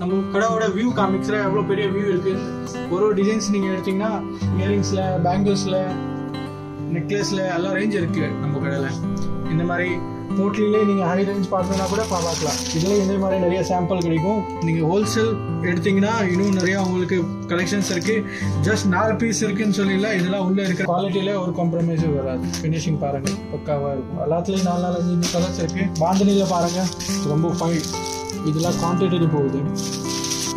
நம்ம கடையோட வியூ காமிக்ஸில் எவ்வளோ பெரிய வியூ இருக்கு? ஒரு ஒரு டிசைன்ஸ் நீங்கள் எடுத்தீங்கன்னா இயரிங்ஸில் பேங்கிள்ஸில் நெக்லஸில் எல்லா ரேஞ்ச் இருக்கு நம்ம கடையில். இந்த மாதிரி போட்லிலே நீங்கள் ஹை ரேஞ்ச் பார்த்தீங்கன்னா கூட பார்க்கலாம். இதுல இந்த மாதிரி நிறைய சாம்பிள் கிடைக்கும். நீங்கள் ஹோல்சேல் எடுத்தீங்கன்னா இன்னும் நிறைய உங்களுக்கு கலெக்ஷன்ஸ் இருக்குது ஜஸ்ட் நாலு பீஸ் இருக்குன்னு சொல்லல இதெல்லாம் உள்ளே இருக்கிற குவாலிட்டியில் ஒரு காம்ப்ரமைஸும் வராது. ஃபினிஷிங் பாருங்கள் பக்காவாக இருக்கும். எல்லாத்துலேயும் நாலு நாலு அஞ்சு கலர்ஸ் இருக்குது பாந்தனியில் பாருங்கள் ரொம்ப ஃபைன் இதெல்லாம் குவான்டிட்டி போகுது.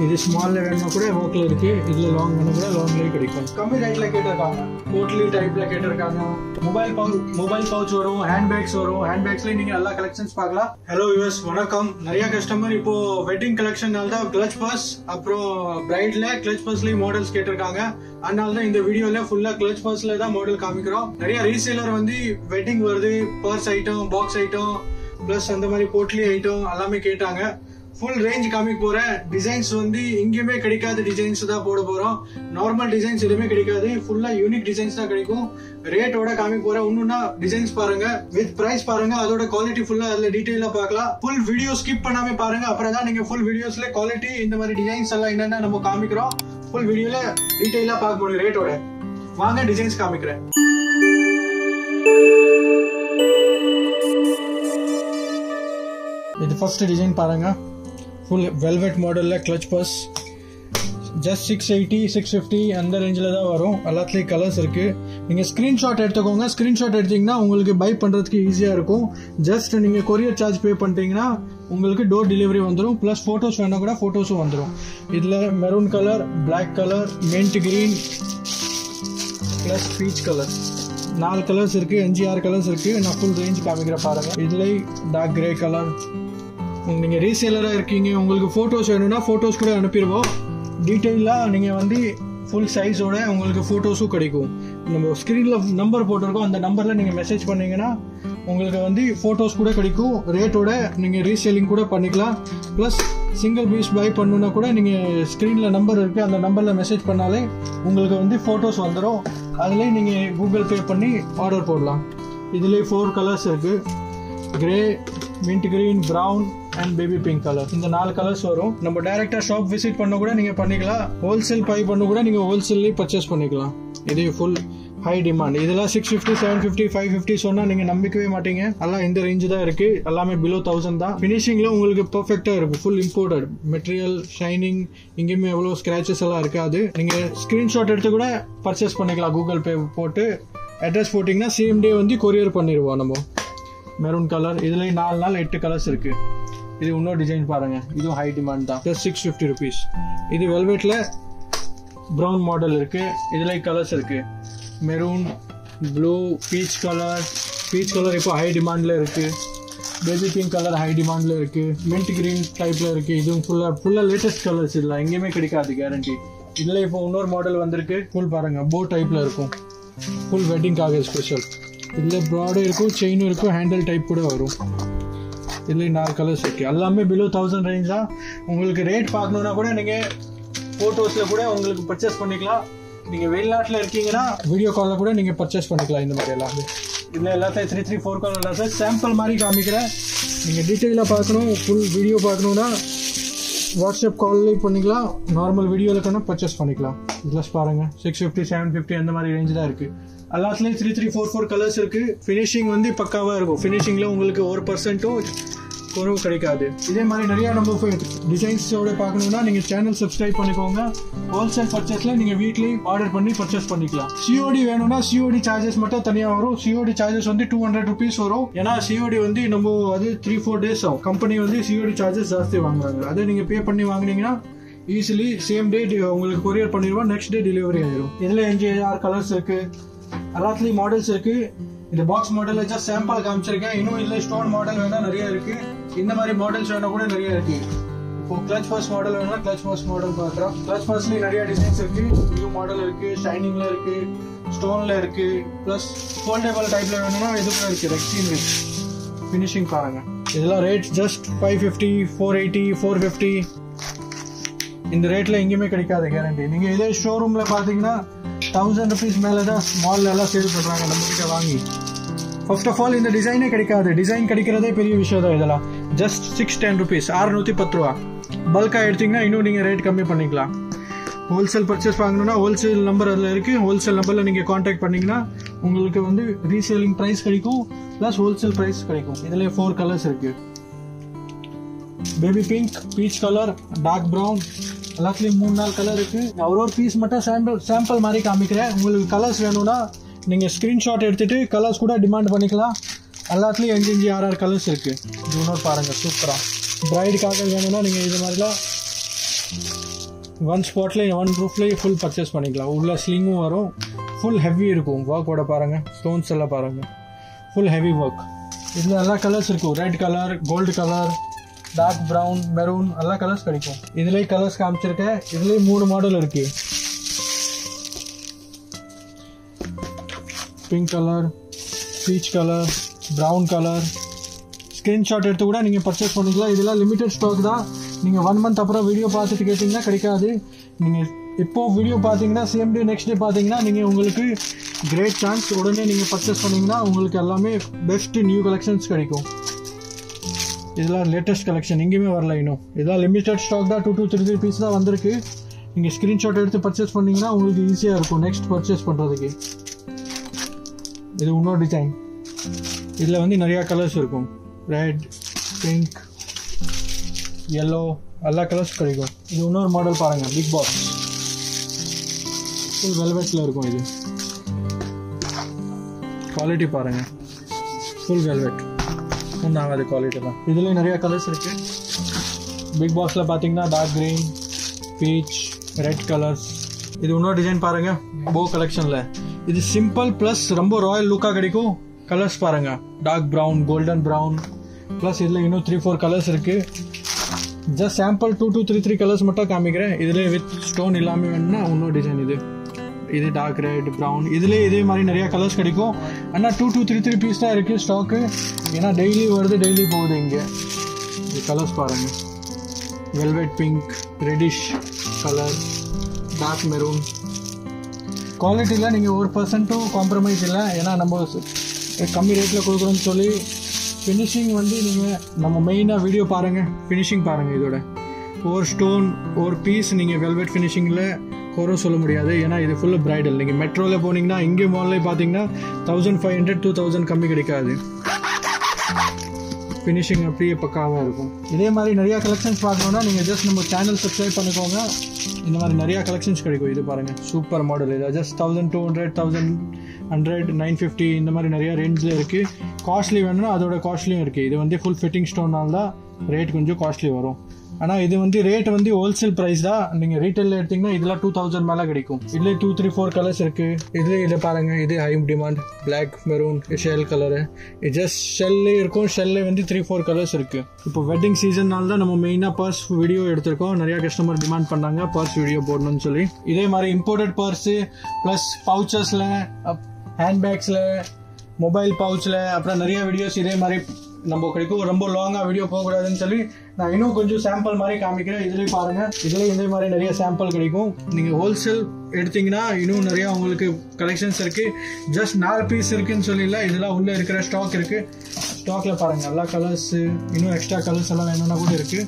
இது ஸ்மால்ல வேணுன்னா கூட ஒர்க்ல இருக்குது இதில் லாங் வேணும் கூட லாங்லேயே கிடைக்கும். கம்மி ரேட்டில் கேட்டிருக்காங்க. போட்லி டைப்பில் கேட்டிருக்காங்க. மொபைல் பவுச் மொபைல் பவுச் வரும் ஹேண்ட் பேக்ஸ் வரும். ஹேண்ட் பேக்ஸ்லேயே நீங்கள் எல்லா கலெக்ஷன்ஸ் பார்க்கலாம். ஹலோ யூஎஸ் வணக்கம். நிறைய கஸ்டமர் இப்போ வெட்டிங் கலெக்ஷன்னால தான் கிளச் பர்ஸ் அப்புறம் பிரைடில் கிளச் பர்ஸ்லேயும் மாடல்ஸ் கேட்டிருக்காங்க. அதனால தான் இந்த வீடியோல ஃபுல்லா கிளச் பர்ஸ்ல தான் மாடல் காமிக்கிறோம். நிறைய ரீசேலர் வந்து வெட்டிங் வருது purse item box item plus அந்த மாதிரி போட்லி ஐட்டம் எல்லாமே கேட்டாங்க. ஃபுல் ரேஞ்ச் காமிக்க போறேன் டிசைன்ஸ் வந்து எங்கேயுமே கிடைக்காத டிசைன்ஸ் தான் போட போறோம். நார்மல் டிசைன்ஸ் எதுவுமே கிடைக்காது. ஃபுல்லா யூனிக் டிசைன்ஸ் தான் கிடைக்கும். ரேட்டோட காமிக்க போறேன் ஒண்ணுன்னா டிசைன்ஸ் பாருங்க. வித் பிரைஸ் பாருங்க. அதோட குவாலிட்டி ஃபுல்லா அதுல டீட்டெயிலாக பார்க்கலாம். ஃபுல் வீடியோ ஸ்கிப் பண்ணாம பாருங்க. அப்புறம் தான் நீங்க ஃபுல் வீடியோஸ்ல குவாலிட்டி இந்த மாதிரி டிசைன்ஸ் எல்லாம் என்னென்ன நம்ம காமிக்கிறோம் ஃபுல் வீடியோல டீட்டெயிலாக பார்க்க முடியும் ரேட்டோட வாங்க டிசைன்ஸ் காமிக்கிறேன். இது ஃபர்ஸ்ட் டிசைன் பாருங்க. ஃபுல் வெல்வெட் மாடலில் clutch purse just six eighty six fifty அந்த ரேஞ்சில் தான் வரும். எல்லாத்துலேயும் கலர்ஸ் இருக்குது நீங்கள் ஸ்க்ரீன்ஷாட் எடுத்துக்கோங்க. ஸ்க்ரீன்ஷாட் எடுத்தீங்கன்னா உங்களுக்கு பை பண்ணுறதுக்கு ஈஸியாக இருக்கும். ஜஸ்ட் நீங்கள் கொரியர் சார்ஜ் பே பண்ணிட்டீங்கன்னா உங்களுக்கு டோர் டெலிவரி வந்துடும் ப்ளஸ் ஃபோட்டோஸ் வேணால் கூட ஃபோட்டோஸும் வந்துடும் இதில் maroon colour black colour mint green plus peach colour நாலு கலர்ஸ் இருக்குது அஞ்சு ஆறு கலர்ஸ் இருக்குது நான் ஃபுல் ரேஞ்ச் காமிக்கிற பாருங்க. இதில் டார்க் கிரே கலர் நீங்கள் ரீசேலராக இருக்கீங்க உங்களுக்கு ஃபோட்டோஸ் வேணும்னா ஃபோட்டோஸ் கூட அனுப்பிடுவோம். டீட்டெயிலாக நீங்கள் வந்து ஃபுல் சைஸோட உங்களுக்கு ஃபோட்டோஸும் கிடைக்கும். நம்ம ஸ்க்ரீனில் நம்பர் போட்டிருக்கோம் அந்த நம்பரில் நீங்கள் மெசேஜ் பண்ணீங்கன்னா உங்களுக்கு வந்து ஃபோட்டோஸ் கூட கிடைக்கும். ரேட்டோட நீங்கள் ரீசேலிங் கூட பண்ணிக்கலாம். ப்ளஸ் சிங்கிள் பீஸ் பை பண்ணுன்னா கூட நீங்கள் ஸ்க்ரீனில் நம்பர் இருக்குது அந்த நம்பரில் மெசேஜ் பண்ணாலே உங்களுக்கு வந்து ஃபோட்டோஸ் வந்துடும் அதுலேயும் நீங்கள் கூகுள் பே பண்ணி ஆர்டர் போடலாம். இதுலேயே ஃபோர் கலர்ஸ் இருக்குது grey mint green brown and baby pink colour இந்த நாலு கலர்ஸ் வரும். நம்ம டைரக்டா ஷாப் விசிட் பண்ண கூட நீங்க பண்ணிக்கலாம். ஹோல்சேல் பை பண்ண கூட நீங்க ஹோல்சேல்லே பர்ச்சேஸ் பண்ணிக்கலாம். இது ஃபுல் ஹை டிமாண்ட் இதெல்லாம் six fifty seven fifty five fifty சொன்னா நீங்க நம்பிக்கவே மாட்டீங்க. எல்லாம் இந்த ரேஞ்ச் தான் இருக்கு. எல்லாமே பிலோ தௌசண்ட் தான். ஃபினிஷிங்ல உங்களுக்கு பெர்ஃபெக்டா இருக்கும். ஃபுல் இம்போர்ட்டட் மெட்டீரியல் ஷைனிங் எங்கேயுமே எவ்வளோ ஸ்கிராச்சஸ் எல்லாம் இருக்காது. நீங்க ஸ்கிரீன்ஷாட் எடுத்து கூட பர்ச்சேஸ் பண்ணிக்கலாம். கூகுள் பே போட்டு அட்ரஸ் போட்டிங்கன்னா சேம் டே வந்து கொரியர் பண்ணிடுவோம் நம்ம. மெரூன் கலர் இதுல நாலு நாள் எட்டு கலர்ஸ் இருக்கு. இது இன்னொரு டிசைன் பாருங்க. இதுவும் ஹை டிமாண்ட் தான். ஜஸ்ட் சிக்ஸ் ஃபிஃப்டி ருபீஸ் இது வெல்வெட்ல ப்ரௌன் மாடல் இருக்கு. இதுல கலர்ஸ் இருக்கு. Maroon blue peach colour peach colour இப்போ ஹை டிமாண்ட்ல இருக்கு. பேபி பிங்க் கலர் ஹை டிமாண்ட்ல இருக்கு. மின்ட் கிரீன் டைப்ல இருக்கு. இதுவும் ஃபுல்லா ஃபுல்லா லேட்டஸ்ட் கலர்ஸ் இல்லை. எங்கேயுமே கிடைக்காது கேரண்டி இதுல இப்போ இன்னொரு மாடல் வந்திருக்கு. ஃபுல் பாருங்க. போ டைப்ல இருக்கும். ஃபுல் வெட்டிங்காக ஸ்பெஷல் இதில் ப்ராடும் இருக்கும் செயினும் இருக்கும் ஹேண்டில் டைப் கூட வரும். இதில் நாலு கலர்ஸ் இருக்கு எல்லாமே பிலோ தௌசண்ட் ரேஞ்ச் தான் உங்களுக்கு ரேட் பார்க்கணுன்னா கூட நீங்கள் ஃபோட்டோஸில் கூட உங்களுக்கு பர்ச்சேஸ் பண்ணிக்கலாம். நீங்கள் வெளிநாட்டில் இருக்கீங்கன்னா வீடியோ காலில் கூட நீங்கள் பர்ச்சேஸ் பண்ணிக்கலாம் இந்த மாதிரி எல்லாமே. இதில் எல்லாத்தையும் த்ரீ த்ரீ ஃபோர் கால் எல்லாத்தையும் சாம்பிள் மாதிரி காமிக்கிறேன். நீங்கள் டீட்டெயிலாக பார்க்கணும் ஃபுல் வீடியோ பார்க்கணுன்னா வாட்ஸ்அப் கால்லேயும் பண்ணிக்கலாம். நார்மல் வீடியோவில் கூட பர்ச்சேஸ் பண்ணிக்கலாம். இதில் பாருங்கள் சிக்ஸ் ஃபிஃப்டி செவன் ஃபிஃப்டி அந்த மாதிரி ரேஞ்ச் தான் இருக்குது எல்லாத்துலேயும் three three four four colours இருக்குது ஃபினிஷிங் வந்து பக்காவாக இருக்கும். ஃபினிஷிங்கில் உங்களுக்கு ஒரு பர்சன்ட்டும் குறவு கிடைக்காது. இதே மாதிரி நிறைய நம்ம டிசைன்ஸோட பார்க்கணும்னா நீங்கள் சேனல் சப்ஸ்கிரைப் பண்ணிக்கோங்க. ஹோல்சேல் பர்ச்சேஸில் நீங்கள் வீட்லேயே ஆர்டர் பண்ணி பர்ச்சேஸ் பண்ணிக்கலாம். சிஓடி வேணும்னா சிஓடி சார்ஜஸ் மட்டும் தனியாக வரும். சிஓடி சார்ஜஸ் வந்து டூ ஹண்ட்ரட் ருபீஸ் வரும். ஏன்னா சிஓடி வந்து நம்ம அது த்ரீ ஃபோர் டேஸ் ஆகும். கம்பெனி வந்து சிஓடி சார்ஜஸ் ஜாஸ்தி வாங்குறாங்க. அதை நீங்கள் பே பண்ணி வாங்கினீங்கன்னா ஈஸிலி சேம் டே உங்களுக்கு கொரியர் பண்ணிடுவோம். நெக்ஸ்ட் டே டெலிவரி ஆயிடும் இதில் அஞ்சு ஆறு கலர்ஸ் இருக்கு? எல்லாத்துலேயும் மாடல்ஸ் இருக்குது இந்த பாக்ஸ் மாடல் வச்சா சாம்பிள் காமிச்சிருக்கேன். இன்னும் இல்லை ஸ்டோன் மாடல் வேணா நிறைய இருக்கு. இந்த மாதிரி மாடல்ஸ் வேணா கூட நிறைய இருக்கு. இப்போ கிளச் ஃபர்ஸ்ட் மாடல் வேணா கிளச் ஃபர்ஸ்ட் மாடல் பார்க்குறோம் கிளச் ஃபர்ஸ்ட்லேயும் நிறைய டிசைன்ஸ் இருக்கு. நியூ மாடல் இருக்கு ஷைனிங்ல இருக்கு ஸ்டோன்ல இருக்கு. ப்ளஸ் ஃபோல்டேபிள் டைப்ல வேணும்னா இது கூட இருக்கு. ரெக்ஸின் ஃபினிஷிங் பாருங்க. இதெல்லாம் rate just five fifty four eighty four fifty இந்த ரேட்ல எங்கேயுமே கிடைக்காது கேரண்டி நீங்க இதே ஷோரூம்ல பாத்தீங்கன்னா தௌசண்ட் ருபீஸ் மேல தான் மால்ல எல்லாம் சேல் பண்றாங்க நம்ம கிட்ட வாங்கி. ஃபர்ஸ்ட் ஆஃப் ஆல் இந்த டிசைனே கிடைக்காது. டிசைன் கிடைக்கிறதே பெரிய விஷயம் தான் இதெல்லாம். ஜஸ்ட் சிக்ஸ் டென் ருபீஸ் அறுநூத்தி பத்து ரூபா. பல்காக எடுத்தீங்கன்னா இன்னும் நீங்கள் ரேட் கம்மி பண்ணிக்கலாம். ஹோல்சேல் பர்ச்சேஸ் வாங்கணும்னா ஹோல்சேல் நம்பர் அதில் இருக்குது ஹோல்சேல் நம்பரில் நீங்கள் காண்டாக்ட் பண்ணிங்கன்னா உங்களுக்கு வந்து ரீசேலிங் ப்ரைஸ் கிடைக்கும் ப்ளஸ் ஹோல்சேல் ப்ரைஸ் கிடைக்கும். இதில் ஃபோர் கலர்ஸ் இருக்குது baby pink peach colour dark brown எல்லாத்துலேயும் மூணு நாள் கலர் இருக்குது நான் ஒரு ஒரு பீஸ் மட்டும் சாம்பிள் சாம்பிள் மாதிரி காமிக்கிறேன். உங்களுக்கு கலர்ஸ் வேணும்னா நீங்கள் ஸ்க்ரீன்ஷாட் எடுத்துகிட்டு கலர்ஸ் கூட டிமாண்ட் பண்ணிக்கலாம். எல்லாத்துலேயும் எஞ்சி அஞ்சு ஆறு ஆறு கலர்ஸ் இருக்குது இது இன்னொரு பாருங்கள் சூப்பராக ப்ரைடுக்காக வேணும்னா நீங்கள் இது மாதிரிலாம் ஒன் ஸ்பாட்லேயே ஒன் ரூஃப்லேயே ஃபுல் பர்ச்சேஸ் பண்ணிக்கலாம். உள்ள ஸ்லிங்கும் வரும். ஃபுல் ஹெவி இருக்கும். ஒர்க்கோட பாருங்கள் ஸ்டோன்ஸ் எல்லாம் பாருங்கள் ஃபுல் ஹெவி ஒர்க் இதில் எல்லா கலர்ஸ் இருக்கும். Red colour gold colour dark brown maroon எல்லா கலர்ஸ் கிடைக்கும். இதுலேயே கலர்ஸ் காமிச்சிருக்கேன் இதுலேயே மூணு மாடல் இருக்கு. Pink colour peach colour brown colour screenshot எடுத்து கூட நீங்கள் பர்ச்சேஸ் பண்ணிக்கலாம். இதெல்லாம் லிமிடெட் ஸ்டாக் தான். நீங்கள் ஒன் மந்த் அப்புறம் வீடியோ பார்த்துட்டு கேட்டிங்கன்னா கிடைக்காது. நீங்கள் இப்போ வீடியோ பார்த்தீங்கன்னா சேம் டே நெக்ஸ்ட் டே பார்த்தீங்கன்னா நீங்கள் உங்களுக்கு கிரேட் சான்ஸ் உடனே நீங்கள் பர்ச்சேஸ் பண்ணிங்கன்னா உங்களுக்கு எல்லாமே பெஸ்ட்டு நியூ கலெக்ஷன்ஸ் கிடைக்கும். இதெல்லாம் லேட்டஸ்ட் கலெக்ஷன் எங்கேயுமே வரல இன்னும் இதெல்லாம் லிமிடெட் ஸ்டாக் தான். Two two three three piece தான் வந்திருக்கு. நீங்கள் ஸ்க்ரீன்ஷாட் எடுத்து பர்ச்சேஸ் பண்ணிங்கன்னா உங்களுக்கு ஈஸியாக இருக்கும். நெக்ஸ்ட் பர்ச்சேஸ் பண்ணுறதுக்கு இது இன்னொரு டிசைன் இதில் வந்து நிறையா கலர்ஸ் இருக்கும். ரெட் பிங்க் எல்லோ எல்லா கலர்ஸ் கிடைக்கும். இது இன்னொரு மாடல் பாருங்கள் பிக் பாக்ஸ் ஃபுல் வெல்வெட்டில் இருக்கும் இது. குவாலிட்டி பாருங்கள் ஃபுல் வெல்வெட் ஒன்றும் ஆகாது குவாலிட்டி தான். இதுலேயும் நிறைய கலர்ஸ் இருக்கு. பிக் பாக்ஸில் பார்த்தீங்கன்னா dark green peach red colours இது இன்னொரு டிசைன் பாருங்க. போ கலெக்ஷனில் இது சிம்பிள் ப்ளஸ் ரொம்ப ராயல் லுக்காக கிடைக்கும். கலர்ஸ் பாருங்க. Dark brown golden brown plus இதில் இன்னும் த்ரீ ஃபோர் கலர்ஸ் இருக்கு. Just sample two two three three colours மட்டும் காமிக்கிறேன். இதில் வித் ஸ்டோன் இல்லாமல் வேணும்னா இன்னொரு டிசைன் இது. இது டார்க் ரெட் ப்ரௌன் இதுலேயே இதே மாதிரி நிறைய கலர்ஸ் கிடைக்கும். ஆனால் two two three three piece தான் இருக்குது ஸ்டாக்கு ஏன்னா டெய்லி வருது டெய்லி போகுது இங்கே. இது கலர்ஸ் பாருங்கள் velvet pink reddish colour dark maroon குவாலிட்டியில் நீங்கள் ஒரு பர்சன்ட்டும் காம்ப்ரமைஸ் இல்லை. ஏன்னா நம்ம கம்மி ரேட்டில் கொடுக்குறோன்னு சொல்லி ஃபினிஷிங் வந்து நீங்கள் நம்ம மெயினாக வீடியோ பாருங்கள் ஃபினிஷிங் பாருங்கள் இதோட. ஒரு ஸ்டோன் ஒரு பீஸ் நீங்கள் வெல்வெட் ஃபினிஷிங்கில் குறை சொல்ல முடியாது. ஏன்னா இது ஃபுல்லு பிரைடல் நீங்கள் மெட்ரோவில் போனீங்கன்னா இங்கே மால்லே பார்த்தீங்கன்னா thousand five hundred two thousand கம்மி கிடைக்காது. ஃபினிஷிங் அப்படியே பக்காவாக இருக்கும். இதே மாதிரி நிறையா கலெக்ஷன்ஸ் பார்க்கணுன்னா நீங்கள் ஜஸ்ட் நம்ம சேனல் சப்ஸ்கிரைப் பண்ணிக்கோங்க. இந்த மாதிரி நிறையா கலெக்ஷன்ஸ் கிடைக்கும். இது பாருங்கள் சூப்பர் மாடல் இது just thousand two hundred thousand hundred nine fifty இந்த மாதிரி நிறையா ரேஞ்சில் இருக்குது காஸ்ட்லி வேணும்னா அதோட காஸ்ட்லியும் இருக்குது இது வந்து ஃபுல் ஃபிட்டிங் ஸ்டோனால் தான் ரேட் கொஞ்சம் காஸ்ட்லி வரும். ஆனால் இது வந்து ரேட் வந்து ஹோல்சேல் ப்ரைஸ் தான் நீங்கள் ரீட்டைலில் எடுத்தீங்கன்னா இதெல்லாம் டூ தௌசண்ட் மேலே கிடைக்கும். இதுலேயே டூ த்ரீ ஃபோர் கலர்ஸ் இருக்குது இதுல இதை பாருங்க. இது high demand black maroon shell colour இது ஜஸ்ட் ஷெல்லே இருக்கும். ஷெல்லே வந்து த்ரீ ஃபோர் கலர்ஸ் இருக்குது இப்போ வெட்டிங் சீசன்னால தான் நம்ம மெயினாக பர்ஸ் வீடியோ எடுத்திருக்கோம். நிறையா கஸ்டமர் டிமாண்ட் பண்ணாங்க. பர்ஸ் வீடியோ போடணும்னு சொல்லி. இதே மாதிரி இம்போர்ட்டட் பர்ஸு ப்ளஸ் பவுச்சஸில் ஹேண்ட்பேக்ஸில் மொபைல் பவுச்சில் அப்புறம் நிறைய வீடியோஸ் இதே மாதிரி நம்ம கிடைக்கும் ரொம்ப லாங்காக வீடியோ போகக்கூடாதுன்னு சொல்லி நான் இன்னும் கொஞ்சம் சாம்பிள் மாதிரி காமிக்கிறேன். இதுலேயும் பாருங்க. இதுலேயும் இதே மாதிரி நிறைய சாம்பிள் கிடைக்கும். நீங்கள் ஹோல்சேல் எடுத்தீங்கன்னா இன்னும் நிறைய உங்களுக்கு கலெக்ஷன்ஸ் இருக்கு. ஜஸ்ட் நாலு பீஸ் இருக்குன்னு சொல்லல இதெல்லாம் உள்ள இருக்கிற ஸ்டாக் இருக்கு. ஸ்டாக்ல பாருங்க எல்லா கலர்ஸ் இன்னும் எக்ஸ்ட்ரா கலர்ஸ் எல்லாம் வேணும்னா கூட இருக்கு.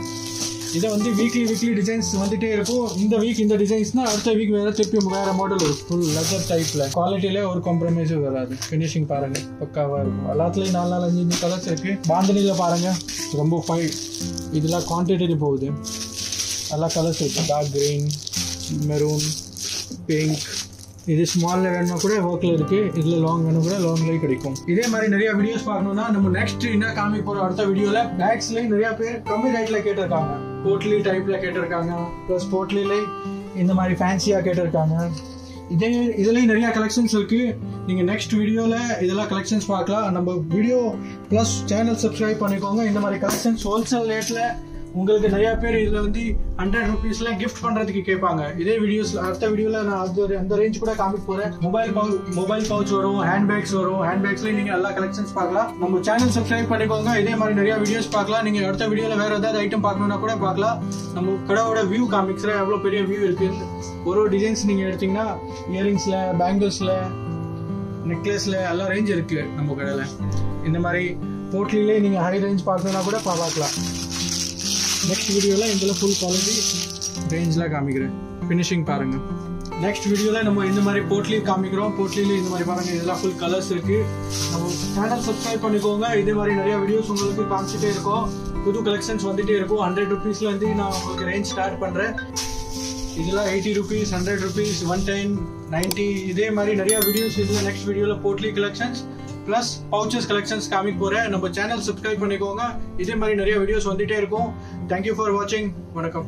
இதை வந்து வீக்லி வீக்லி டிசைன்ஸ் வந்துட்டே இருக்கும். இந்த வீக் இந்த டிசைன்ஸ்னா அடுத்த வீக் வேற திருப்பி வேற மாடல் இருக்கும் ஃபுல் லெதர் டைப்ல குவாலிட்டியில ஒரு காம்ப்ரமைஸும் வராது. ஃபினிஷிங் பாருங்க. பக்காவா இருக்கும். எல்லாத்துலயும் நாலு நாலு அஞ்சு அஞ்சு கலர்ஸ் இருக்கு. பாந்தனில பாருங்க. ரொம்ப ஃபைவ் இதெல்லாம் குவான்டிட்டி போகுது. எல்லா கலர்ஸ் இருக்கு. டார்க் கிரீன் மெரூன் பிங்க் இது ஸ்மால்ல வேணும்னா கூட ஒர்க்ல இருக்கு. இதுல லாங் வேணும் கூட லாங்லயே கிடைக்கும். இதே மாதிரி நிறைய வீடியோஸ் பார்க்கணும்னா நம்ம நெக்ஸ்ட் என்ன காமிக்க போறோம் அடுத்த வீடியோல பேக்ஸ்லயும் நிறைய பேர் கம்மி ரேட்ல கேட்டிருக்காங்க. போட்லி டைப்ல கேட்டிருக்காங்க. ப்ளஸ் போட்லிலே இந்த மாதிரி ஃபேன்சியா கேட்டிருக்காங்க. இதே இதுலேயும் நிறைய கலெக்ஷன்ஸ் இருக்கு. நீங்க நெக்ஸ்ட் வீடியோல இதெல்லாம் கலெக்ஷன்ஸ் பார்க்கலாம். நம்ம வீடியோ ப்ளஸ் சேனல் சப்ஸ்கிரைப் பண்ணிக்கோங்க. இந்த மாதிரி கலெக்ஷன்ஸ் ஹோல்சேல் ரேட்ல உங்களுக்கு நிறைய பேர் இதுல வந்து ஹண்ட்ரட் ருபீஸ்ல கிஃப்ட் பண்றதுக்கு கேட்பாங்க. இதே வீடியோஸ் அடுத்த வீடியோல நான் அது அந்த ரேஞ்ச் கூட காமிக்க போறேன். மொபைல் மொபைல் பவுச் வரும் ஹேண்ட் பேக்ஸ் வரும். ஹேண்ட் பேக்ஸ்ல நீங்க எல்லா கலெக்ஷன்ஸ் பார்க்கலாம். நம்ம சேனல் சப்ஸ்கிரைப் பண்ணிக்கோங்க. இதே மாதிரி நிறைய வீடியோஸ் பார்க்கலாம். நீங்க அடுத்த வீடியோல வேற ஏதாவது ஐட்டம் பார்க்கணுன்னா கூட பார்க்கலாம். நம்ம கடையோட வியூ காமிக்ஸ்ல எவ்வளவு பெரிய வியூ இருக்கு ஒரு ஒரு டிசைன்ஸ் நீங்க எடுத்தீங்கன்னா இயரிங்ஸ்ல பேங்கிள்ஸ்ல நெக்லஸ்ல எல்லா ரேஞ்ச் இருக்கு நம்ம கடையில. இந்த மாதிரி போட்லிலே நீங்க ஹை ரேஞ்ச் பார்க்கணுன்னா கூட பார்க்கலாம். நெக்ஸ்ட் வீடியோவில் இதில் ஃபுல் குவாலிட்டி ரேஞ்சில் காமிக்கிறேன். ஃபினிஷிங் பாருங்கள் நெக்ஸ்ட் வீடியோவில் நம்ம இந்த மாதிரி போட்லி காமிக்கிறோம். போட்லியில் இந்த மாதிரி பாருங்கள் இதெல்லாம் ஃபுல் கலர்ஸ் இருக்குது நம்ம சேனல் சப்ஸ்கிரைப் பண்ணிக்கோங்க. இதே மாதிரி நிறைய வீடியோஸ் உங்களுக்கு காமிச்சிட்டே இருக்கோம். புது கலெக்ஷன்ஸ் வந்துட்டே இருக்கும். ஹண்ட்ரட் ருபீஸ்லேருந்து நான் உங்களுக்கு ரேஞ்ச் ஸ்டார்ட் பண்ணுறேன் இதெல்லாம் eighty rupees hundred rupees one ten ninety இதே மாதிரி நிறைய வீடியோஸ் இதில் நெக்ஸ்ட் வீடியோவில் potli collections plus pouches collections காமிக்க போகிறேன் நம்ம சேனல் சப்ஸ்கிரைப் பண்ணிக்கோங்க. இதே மாதிரி நிறைய வீடியோஸ் வந்துட்டே இருக்கும். தேங்க்யூ ஃபார் வாட்சிங் வணக்கம்.